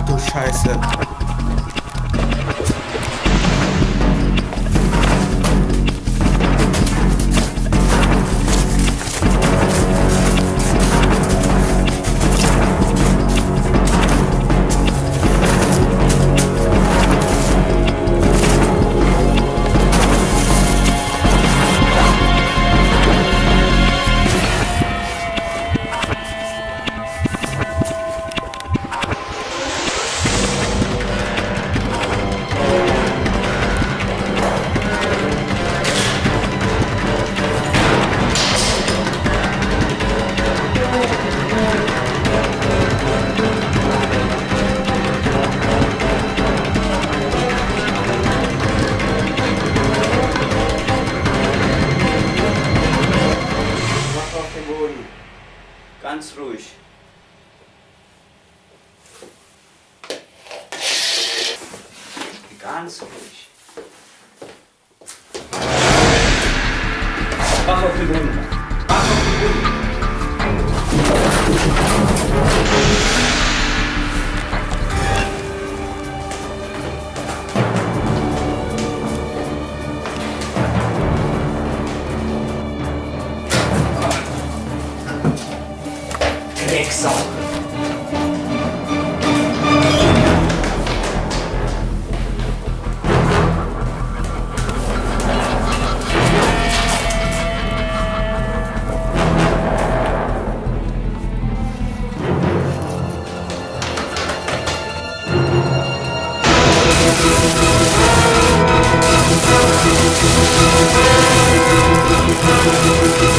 Ach du Scheiße. Ganz ruhig. Ganz ruhig. Mach auf den Boden. Mach auf den Boden. Excellent. We'll be right back.